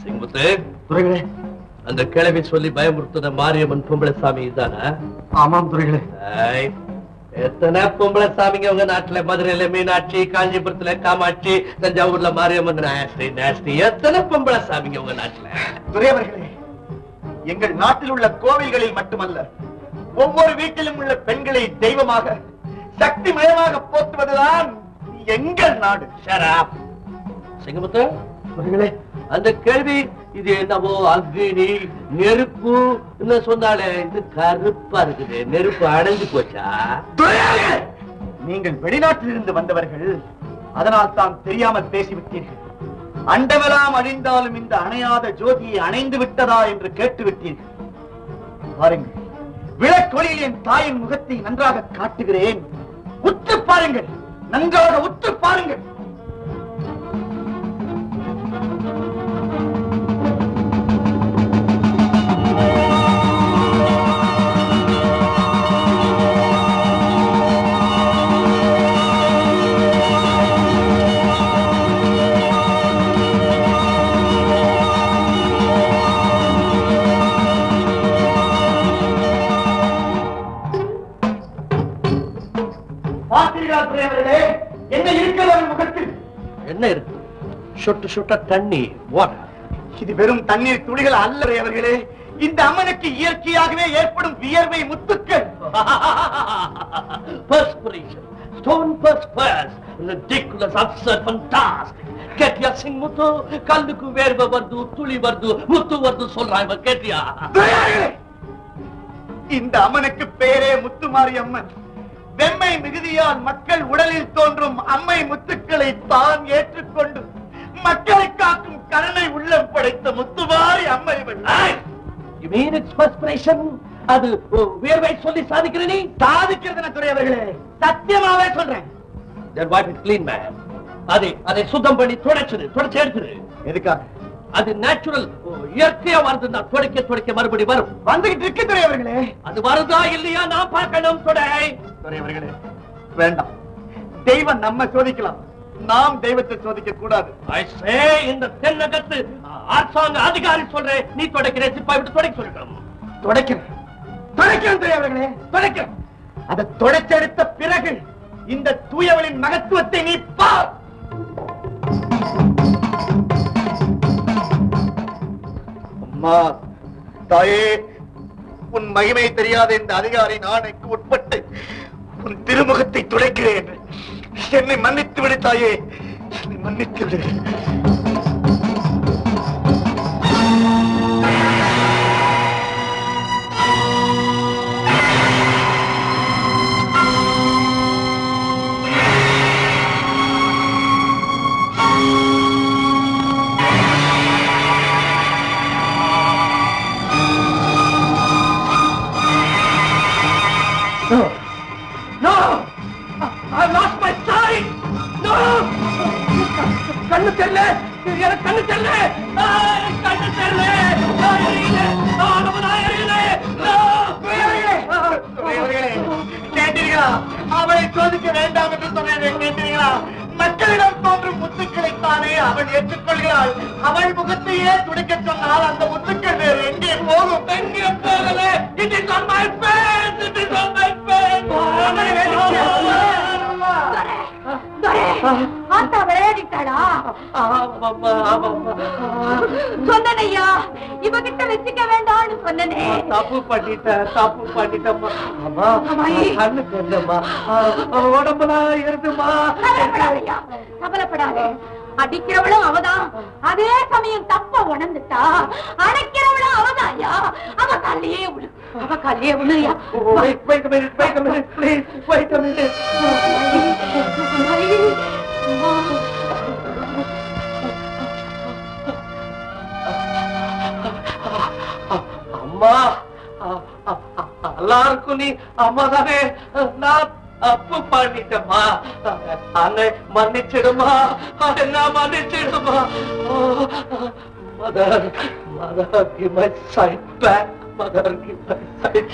சிங்கமுத்து துறைகளே அந்த கிழவி சொல்லி பயமுறுத்துன மாரியம்மன் பொம்பளை சாமி இதானா? ஆமாம் துறைகளே எத்தனை பொம்பளை சாமிங்க உங்க நாட்டுல? மதுரையில மீனாட்சி காஞ்சிபுரத்துல காமாட்சி தஞ்சாவூர்ல மாரியம்மன் நாஸ்தி நாஸ்தி எத்தனை பொம்பளை சாமிங்க உங்க நாட்டுல? துறையவர்களே எங்கள் நாட்டில் உள்ள கோவில்களில் மட்டுமல்ல ஒவ்வொரு வீட்டிலும் உள்ள பெண்களை தெய்வமாக சக்தி மயமாக போற்றுவதுதான் எங்கள் நாடு. ஷராப் சிங்கமுத்து அந்த கேள்வி இது என்னவோ அக்னி நெருப்பு சொன்னாலே இது கருப்பா இருக்குது. நெருப்பு அடைஞ்சு போச்சா? நீங்கள் வெளிநாட்டிலிருந்து வந்தவர்கள் அதனால் தான் தெரியாமல் பேசிவிட்டீர்கள். அண்டவெல்லாம் அழிந்தாலும் இந்த அணையாத ஜோதியை அணைந்து விட்டதா என்று கேட்டு விட்டீர்கள் பாருங்கள் விளக்கொளியில் என் தாயின் முகத்தை நன்றாக காட்டுகிறேன். உற்று பாருங்கள் நன்றாக உற்று பாருங்கள். பார்த்தீர்களா துறையவர்களே என்ன இருக்கிறது அவன் முகத்தில்? என்ன இருக்கு? சொட்டு சொட்ட தண்ணி வாட்டர் இது வெறும் தண்ணீர் துளிகள் அல்ல அவர்களே. இந்த அம்மனுக்கு இயற்கையாகவே ஏற்படும் வியர்வை முத்துக்கள். Perspiration. Stone perspires. Ridiculous absurd fantastic. கேட்டியா சிங் முத்து? கல்லுக்கு வேர்வை வருது துளி வருது முத்து வருது சொல்றான் இவன் கேட்டியா! இந்த அம்மனுக்கு பேரே முத்துமாரி அம்மன் வெம்மை மிகுதியால் மக்கள் உடலில் தோன்றும் அம்மை முத்துக்களை தான் ஏற்றுக்கொண்டு மக்களை காக்கும் கருணை உள்ளம் படைத்த முத்துமாரி அம்மை அது ஓ, வேர்வை சொல்லி சாதிக்கிற நீ சாதிக்கிறது துறையவர்களே சத்தியமாவே சொல்றேன். அதை அதை சுத்தம் பண்ணி துடைச்சிரு துடைச்சு எடுத்துரு. எதுக்காக அது நேச்சுரல் இயற்கையா வருதுன்னா துடைக்க துடைக்க மறுபடி வரும். வந்துகிட்டு இருக்கு துறையவர்களே அது வருதா இல்லையா? நான் பார்க்கணும் துடை. துறையவர்களே வேண்டாம். தெய்வம் நம்ம சோதிக்கலாம். நாம் தெய்வத்தை சோதிக்க கூடாது. இந்த தென்னகத்து அரசாங்க அதிகாரி சொல்றேன் நீ துடைக்கிற சிப்பாய் விட்டு துடைக்க சொல்லணும் துடைக்கிறேன். துடைக்கிறேன் துறையவர்களே துடைக்கிறேன். அதை துடைச்செடுத்த பிறகு இந்த தூயவளின் மகத்துவத்தை நீ பார். அம்மா தாயே உன் மகிமை தெரியாத இந்த அதிகாரி நாளைக்கு உட்பட்டு உன் திருமுகத்தை துடைக்கிறேன். என்னை மன்னித்து விடு தாயே. என்னை மன்னித்து விடு. எரியல எனக்கு நம்ம நான் எரியல துறையவர்களே, கேட்டீர்களா? அவளை சோதிக்க வேண்டாம் என்று சொன்னேன் கேட்டீர்களா? மக்களிடம் தோன்றும் முத்துக்களை தானே அவள் ஏற்றுக்கொள்கிறாள். அவள் முகத்தையே துடைக்க சொன்னால் அந்த முத்துக்கள் வேறு எங்கே போகும்? எங்கே போகல it is on my face it is on my face ஆத்தா விளையாடிட்டாளா? சொன்னனையா இவகிட்ட வச்சுக்க வேண்டாம்னு சொன்னனே. தப்பு பண்ணிட்டேன் தப்பு பண்ணிட்டேம்மா. அம்மா அம்மாயி. கண்ணு தெரியலம்மா உடம்புலாம் இருக்குமா? கவலைப்படாதய்யா கவலைப்படாதே. அடிக்கிறவளும் அவதான். அதே சமயம் தப்ப உணர்ந்துட்டா அடைக்கிறவளும் அவதான்யா. அவ காலையே விழு அவ காலையே விழுயா எல்லாருக்கும் நீ அம்மாதானே நான் தப்பு பண்ணிட்டேம்மா. அன்னை மன்னிச்சிடுமா? என்ன மன்னிச்சிடுமா? Mother mother give my sight back. mother give my sight.